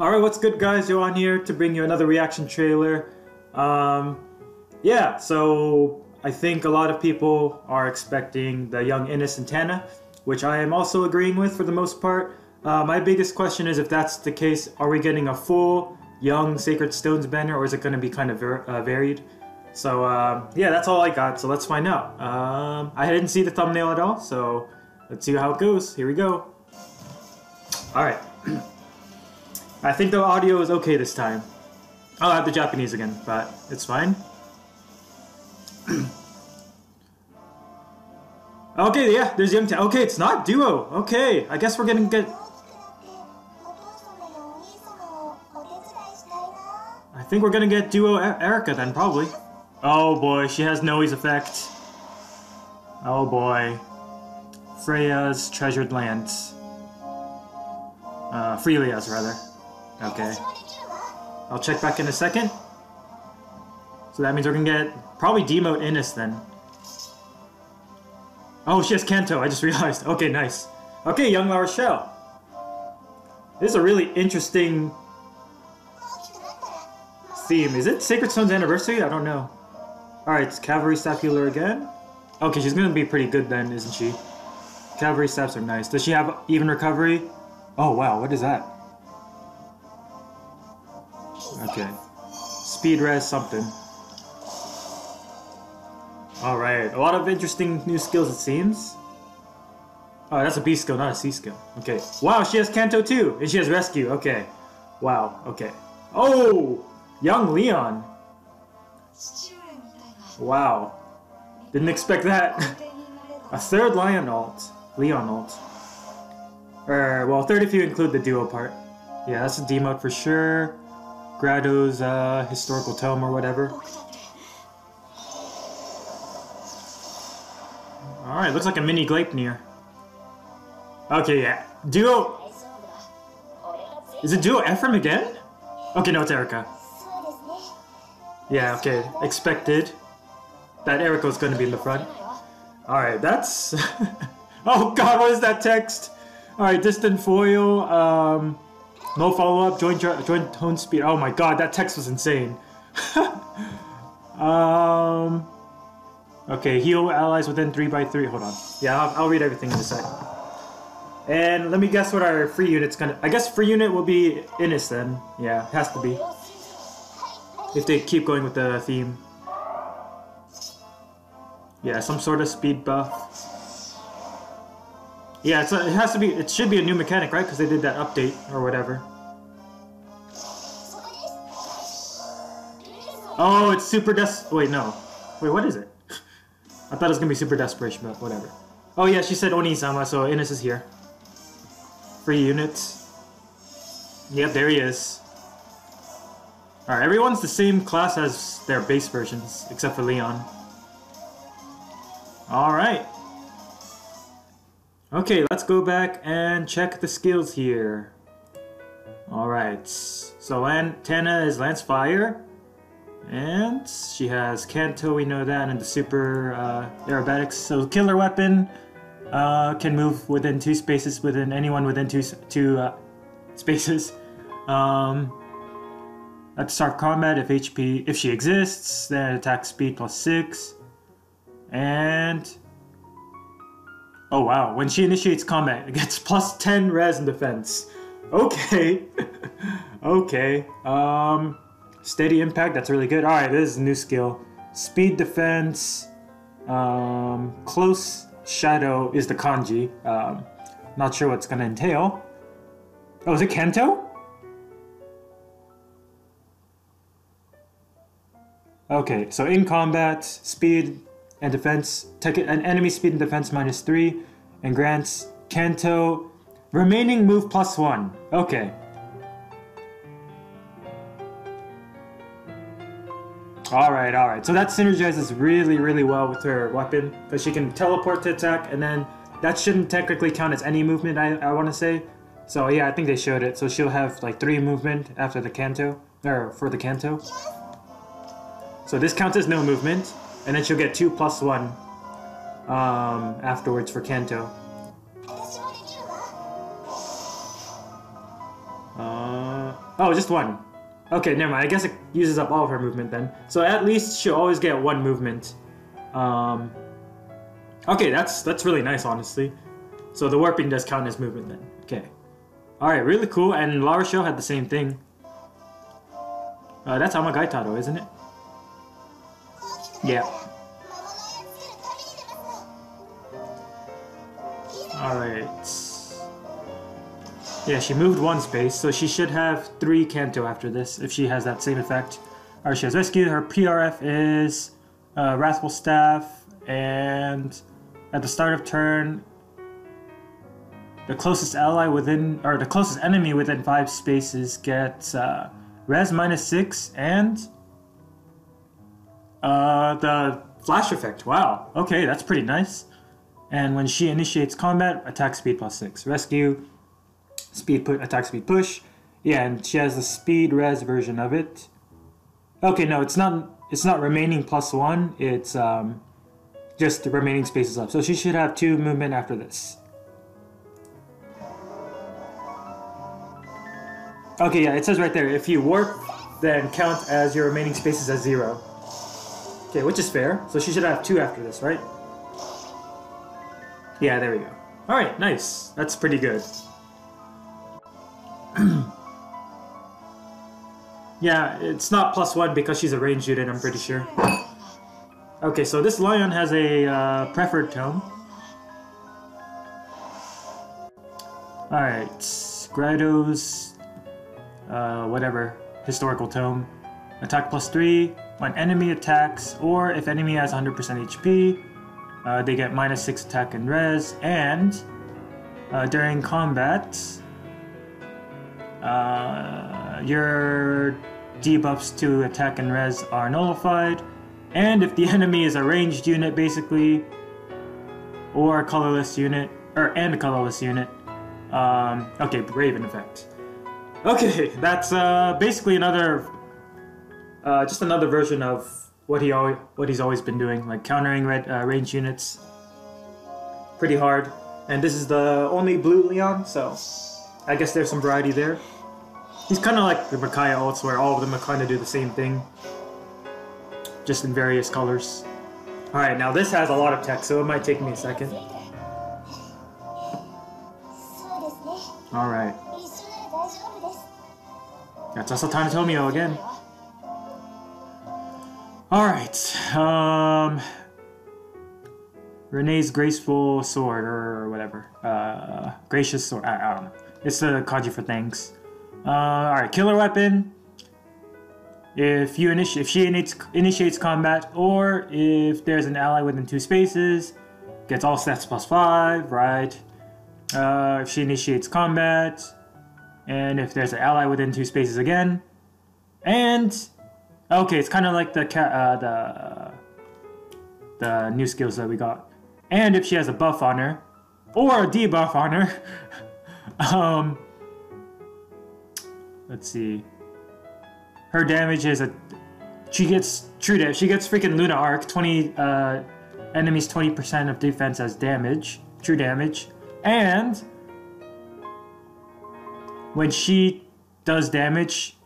Alright, what's good guys? Youhan here to bring you another reaction trailer. Um, yeah, so I think a lot of people are expecting the young Innes and Tana, which I am also agreeing with for the most part. Uh, my biggest question is if that's the case, are we getting a full young Sacred Stones banner or is it going to be kind of uh, varied? So um, yeah, that's all I got, so let's find out. Um, I didn't see the thumbnail at all, so let's see how it goes. Here we go. Alright. I think the audio is okay this time. I'll have the Japanese again, but it's fine. okay, yeah, there's Young Ta- Okay, it's not duo. Okay, I guess we're gonna get. I think we're gonna get duo e- Eirika then, probably. Oh boy, she has Noe's effect. Oh boy. Frelia's treasured lands. Uh, rather. Okay. I'll check back in a second. So that means we're gonna get probably demote Innes then. Oh, she has Canto, I just realized. Okay, nice. Okay, Young L'Arachel. This is a really interesting theme. Is it Sacred Stone's anniversary? I don't know. Alright, it's Cavalry Staff again. Okay, she's gonna be pretty good then, isn't she? Cavalry Staffs are nice. Does she have even recovery? Oh wow, what is that? Okay. Speed res something. Alright, a lot of interesting new skills it seems. Oh, that's a B skill, not a C skill. Okay. Wow, she has Canto too! And she has Rescue, okay. Wow, okay. Oh! Young Lyon! Wow. Didn't expect that. a third Lyon alt. Lyon alt. Er, well, third if you include the duo part. Yeah, that's a demote for sure. Grado's uh, historical tome or whatever. Alright, looks like a mini Gleipnir. Okay, yeah. Duo... Is it Duo Ephraim again? Okay, no, it's Eirika. Yeah, okay. Expected. That Eirika's gonna be in the front. Alright, that's... oh god, what is that text? Alright, distant foil, um... No follow-up, joint, joint tone speed. Oh my god, that text was insane. um... Okay, heal allies within 3x3. Hold on. Yeah, I'll, I'll read everything in a sec. And let me guess what our free unit's gonna... I guess free unit will be Innes then. Yeah, has to be. If they keep going with the theme. Yeah, some sort of speed buff. Yeah, a, it has to be. It should be a new mechanic, right? Because they did that update or whatever. Oh, it's super des. Wait, no. Wait, what is it? I thought it was gonna be super desperation, but whatever. Oh yeah, she said Oni-sama, so Innes is here. Free units. Yep, there he is. Alright, everyone's the same class as their base versions, except for Lyon. Alright. Okay, let's go back and check the skills here. Alright, so Tana is Lance Fire. And she has Canto, we know that, and the super uh, aerobatics. So killer weapon uh, can move within two spaces within anyone within two two uh, spaces. Um, at the start of combat, if HP if she exists, then attack speed plus six. And oh wow, when she initiates combat, it gets plus ten res and defense. Okay, okay. Um. Steady impact, that's really good. Alright, this is a new skill. Speed defense, um, close shadow is the kanji. Um, not sure what's gonna entail. Oh, is it Canto? Okay, so in combat, speed and defense, take an enemy speed and defense minus 3, and grants Canto remaining move plus 1. Okay. Alright, alright. So that synergizes really, really well with her weapon. Because she can teleport to attack, and then that shouldn't technically count as any movement, I, I want to say. So yeah, I think they showed it. So she'll have like 3 movement after the Canto. Or for the Canto. So this counts as no movement. And then she'll get 2 plus 1 um, afterwards for Canto. Uh, oh, just one. Okay, never mind. I guess it uses up all of her movement then. So at least she'll always get one movement. Um, okay, that's that's really nice, honestly. So the warping does count as movement then. Okay. Alright, really cool. And La had the same thing. Uh, that's Amagaitaro, isn't it? Yeah. Alright. Yeah, she moved one space, so she should have three Canto after this, if she has that same effect. Alright, she has Rescue. Her PRF is uh, Wrathful Staff, and at the start of turn, the closest ally within, or the closest enemy within five spaces gets uh, res minus six and uh, the flash effect. Wow. Okay, that's pretty nice. And when she initiates combat, attack speed plus six. Rescue, speed put, attack speed push. Yeah, and she has the speed res version of it. Okay, no, it's not. It's not remaining plus one. It's um, just the remaining spaces left. So she should have two movement after this. Okay, yeah, it says right there, if you warp, then count as your remaining spaces as zero. Okay, which is fair. So she should have two after this, right? Yeah, there we go. Alright, nice. That's pretty good. yeah, it's not plus one because she's a ranged unit, I'm pretty sure. Okay, so this Lyon has a uh, preferred tome. Alright, Grado's uh, whatever, historical tome. Attack plus 3 when enemy attacks, or if enemy has 100% HP, uh, they get minus 6 attack and res, and uh, during combat, uh, your debuffs to attack and res are nullified, and if the enemy is a ranged unit, basically, or a colorless unit, or and a colorless unit, um, okay, Raven effect. Okay, that's uh, basically another, uh, just another version of what he always, what he's always been doing, like countering red uh, range units. Pretty hard, and this is the only blue Lyon, so I guess there's some variety there. He's kind of like the Micaiah ults, where all of them kind of do the same thing, just in various colors. All right, now this has a lot of text, so it might take me a second. All right. That's also Tomio again. Alright, um... Renais Graceful Sword, or whatever. Uh, Gracious Sword, I, I don't know. It's the kanji for thanks. Uh, alright, Killer Weapon. If you initi if she initiates, initiates combat, or if there's an ally within two spaces, gets all stats plus five, right? Uh, if she initiates combat, and if there's an ally within two spaces again, and okay, it's kind of like the uh, the the new skills that we got, and if she has a buff on her or a debuff on her, um, let's see, her damage is a she gets true damage. She gets freaking Luna Arc, twenty uh, enemies twenty percent of defense as damage, true damage, and when she does damage,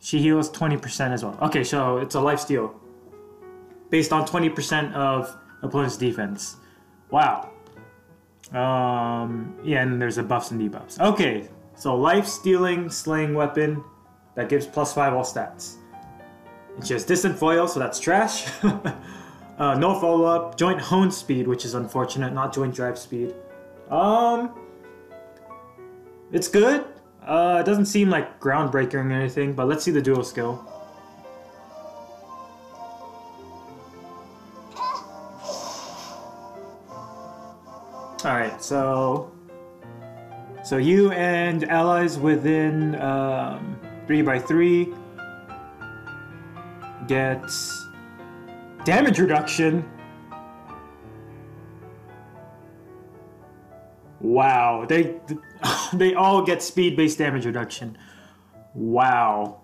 she heals 20% as well. Okay, so it's a life steal. Based on 20% of opponent's defense. Wow. Um, yeah, and there's a buffs and debuffs. Okay, so life stealing slaying weapon that gives plus 5 all stats. And she has distant foil, so that's trash. uh, no follow up. Joint hone speed, which is unfortunate, not joint drive speed. Um, it's good. Uh, it doesn't seem like groundbreaking or anything, but let's see the dual skill. Alright, so... So you and allies within um, 3x3 get damage reduction Wow, they they all get speed-based damage reduction. Wow.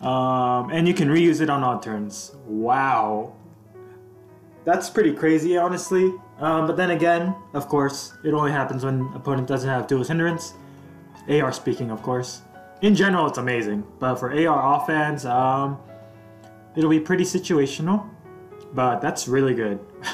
Um, and you can reuse it on odd turns. Wow. that's pretty crazy, honestly. Um, but then again, of course, it only happens when opponent doesn't have duelist hindrance. AR speaking, of course. In general, it's amazing, but for AR offense, um, it'll be pretty situational. But that's really good,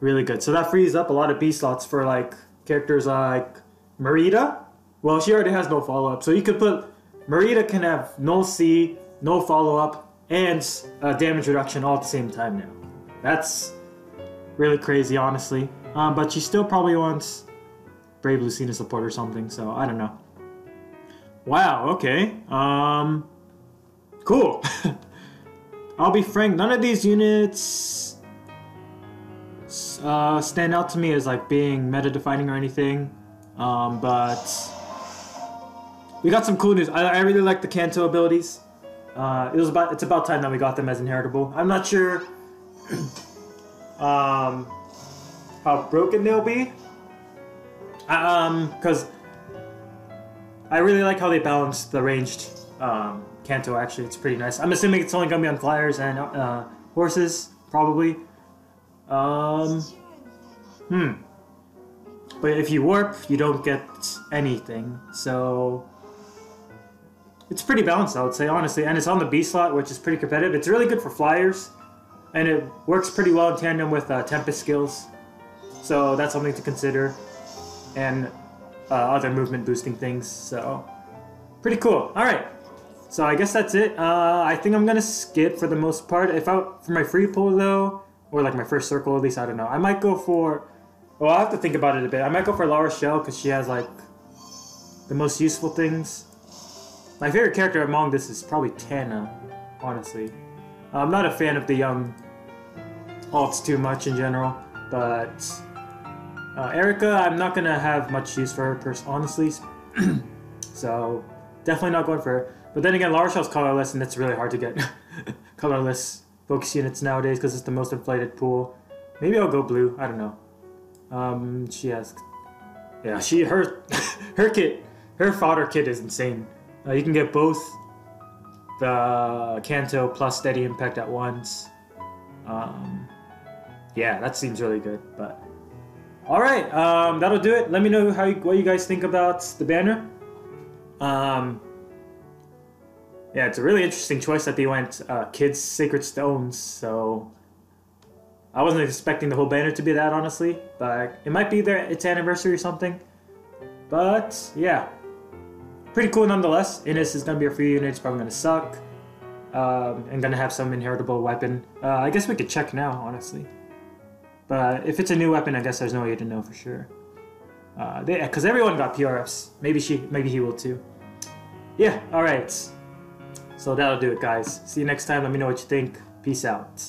really good. So that frees up a lot of B slots for like characters like Mareeta. Well, she already has no follow up, so you could put Mareeta can have no C, no follow up, and uh, damage reduction all at the same time now. That's really crazy, honestly. Um, but she still probably wants Brave Lucina support or something, so I don't know. Wow, okay. Um, cool. I'll be frank, none of these units uh, stand out to me as like being meta defining or anything. Um, but we got some cool news. I, I really like the Canto abilities. Uh, it was about it's about time that we got them as inheritable. I'm not sure um, how broken they'll be. Um, because I really like how they balanced the ranged um, Canto. Actually, it's pretty nice. I'm assuming it's only gonna be on flyers and uh, horses, probably. Um, hmm. But if you warp, you don't get anything. So it's pretty balanced, I would say, honestly. And it's on the B slot, which is pretty competitive. It's really good for flyers, and it works pretty well in tandem with uh, Tempest skills. So that's something to consider. And uh, other movement boosting things. So pretty cool. All right. So I guess that's it. Uh, I think I'm gonna skip for the most part. If I for my free pull though, or like my first circle at least, I don't know. I might go for. Well, I have to think about it a bit. I might go for L'Arachel because she has like the most useful things. My favorite character among this is probably Tana, honestly. I'm not a fan of the young alts too much in general, but uh, Eirika, I'm not gonna have much use for her, pers- honestly. so definitely not going for her. But then again, L'Arachel's colorless, and it's really hard to get colorless focus units nowadays because it's the most inflated pool. Maybe I'll go blue. I don't know. Um, she asked. yeah, she her her kit, her fodder kit is insane. Uh, you can get both the Canto plus Steady Impact at once. Um, yeah, that seems really good. But all right, um, that'll do it. Let me know how you, what you guys think about the banner. Um, yeah, it's a really interesting choice that they went uh, Kids Sacred Stones. So I wasn't expecting the whole banner to be that, honestly. But it might be their its anniversary or something. But yeah, pretty cool nonetheless. Innes is gonna be a free unit. It's probably gonna suck. Um, and gonna have some inheritable weapon. Uh, I guess we could check now, honestly. But if it's a new weapon, I guess there's no way to know for sure. Uh, because everyone got PRFs. Maybe she, maybe he will too. Yeah. All right. So that'll do it, guys. See you next time. Let me know what you think. Peace out.